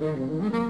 Mm-hmm.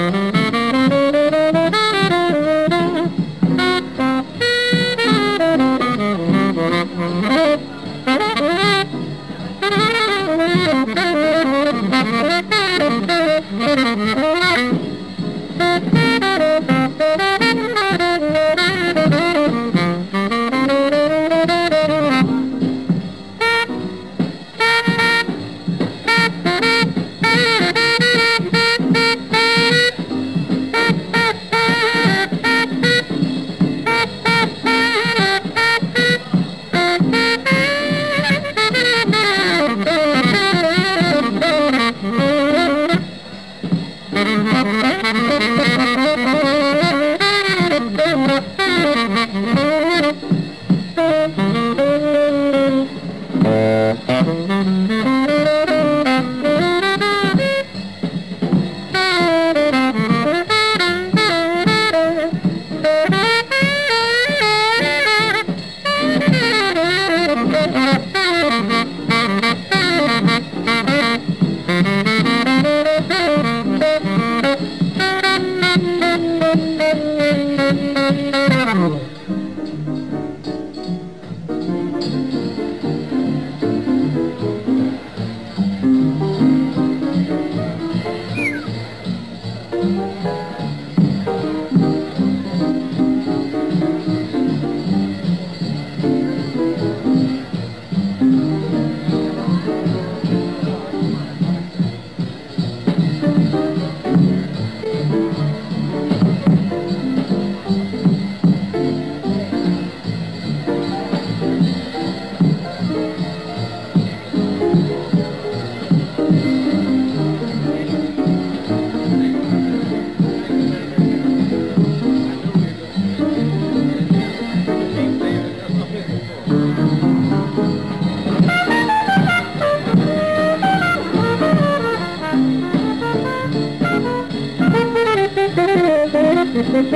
Mm-hmm.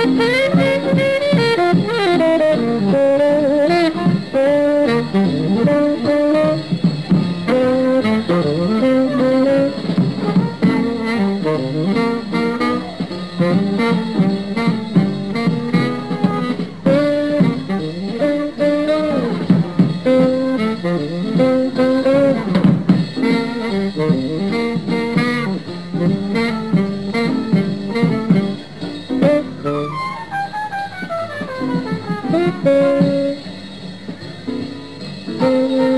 Mm-hmm. Música